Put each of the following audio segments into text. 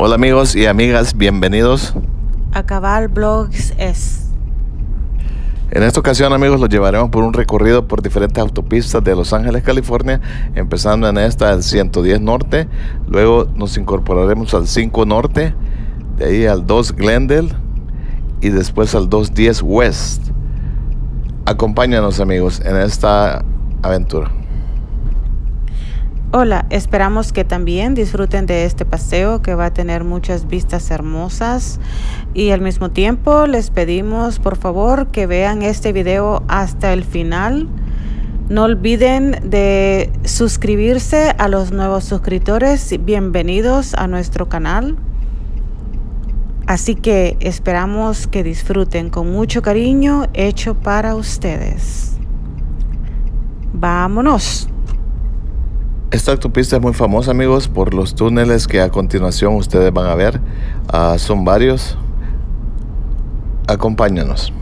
Hola amigos y amigas, bienvenidos. A Cabal Blogs es. En esta ocasión amigos los llevaremos por un recorrido por diferentes autopistas de Los Ángeles, California, empezando en esta el 110 Norte, luego nos incorporaremos al 5 Norte, de ahí al 2 Glendale y después al 210 West. Acompáñanos amigos en esta aventura. Hola, esperamos que también disfruten de este paseo que va a tener muchas vistas hermosas y al mismo tiempo les pedimos por favor que vean este video hasta el final. No olviden de suscribirse a los nuevos suscriptores. Bienvenidos a nuestro canal. Así que esperamos que disfruten con mucho cariño hecho para ustedes. Vámonos. Esta autopista es muy famosa amigos por los túneles que a continuación ustedes van a ver. Uh, son varios. Acompáñanos.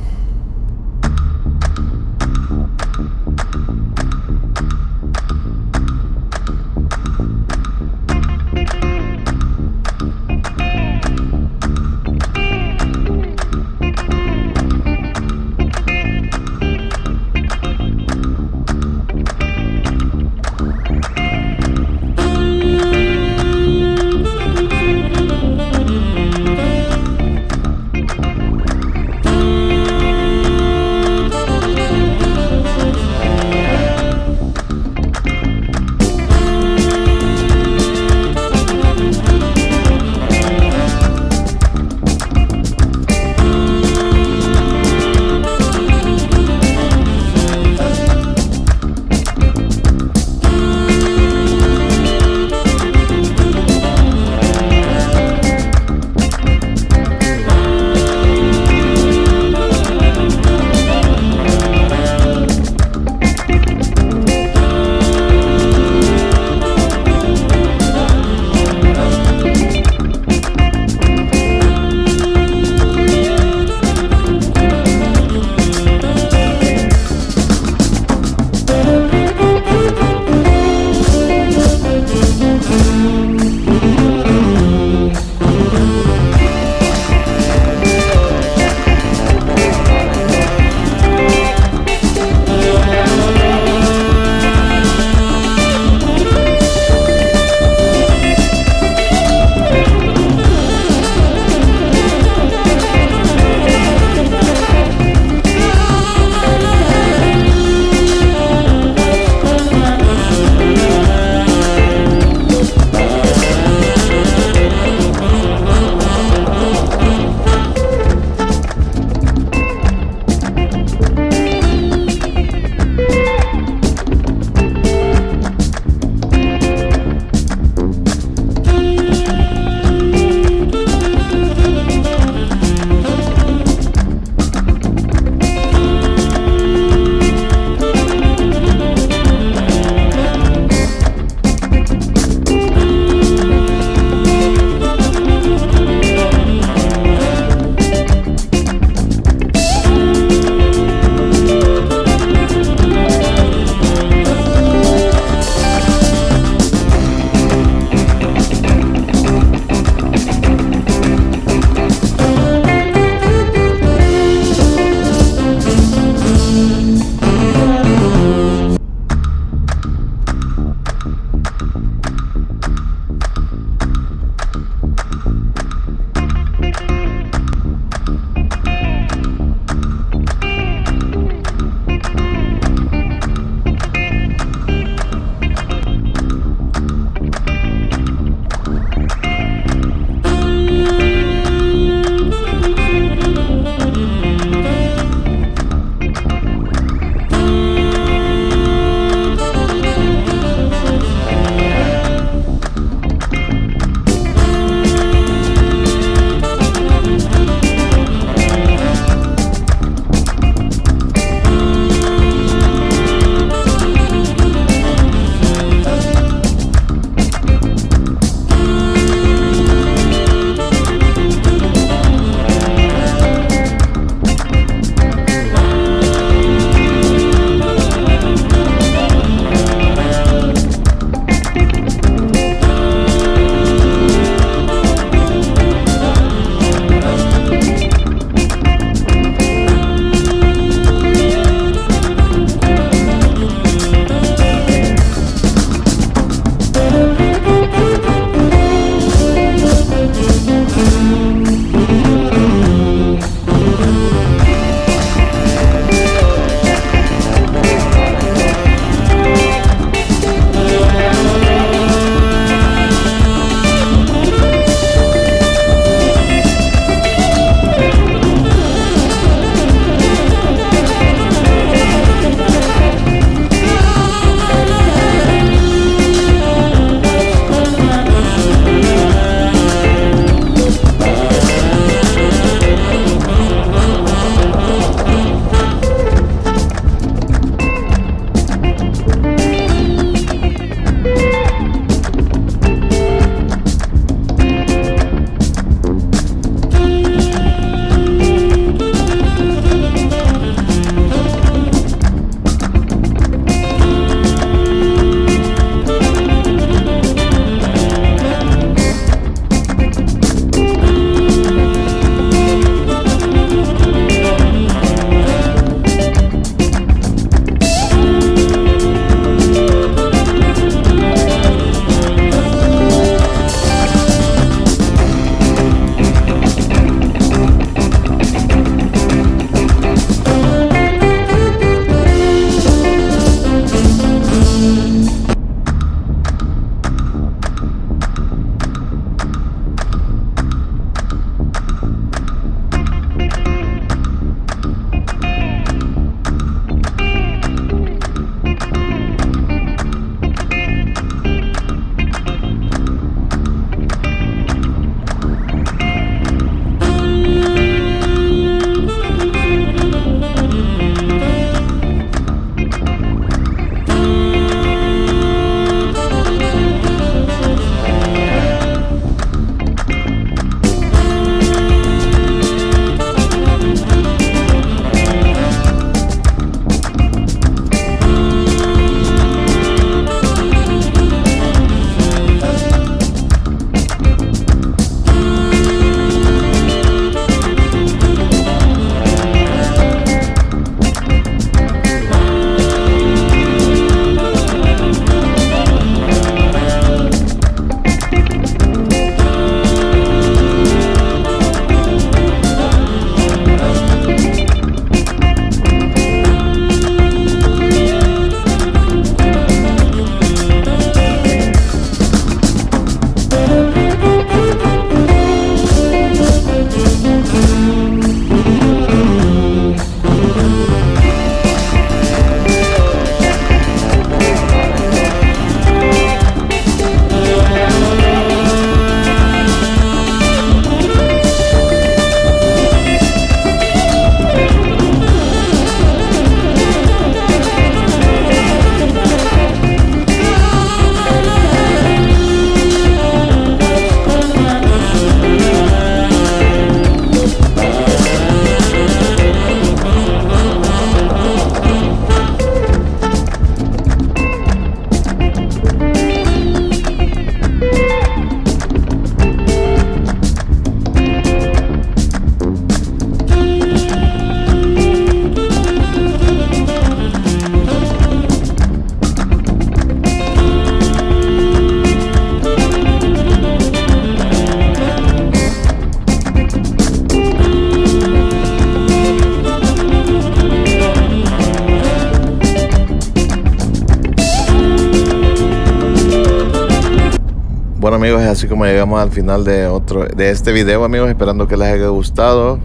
Así como llegamos al final de otro de este video, amigos, esperando que les haya gustado.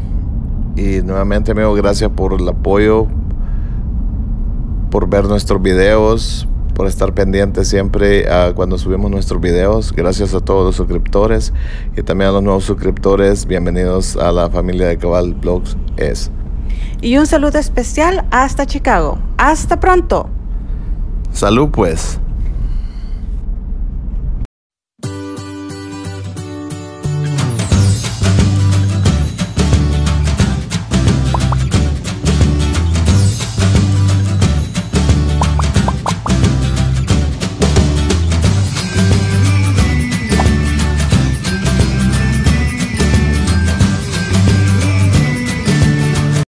Y nuevamente, amigos, gracias por el apoyo, por ver nuestros videos, por estar pendientes siempre a cuando subimos nuestros videos. Gracias a todos los suscriptores y también a los nuevos suscriptores. Bienvenidos a la familia de Cabal Blogs es. Y un saludo especial hasta Chicago. Hasta pronto. Salud pues.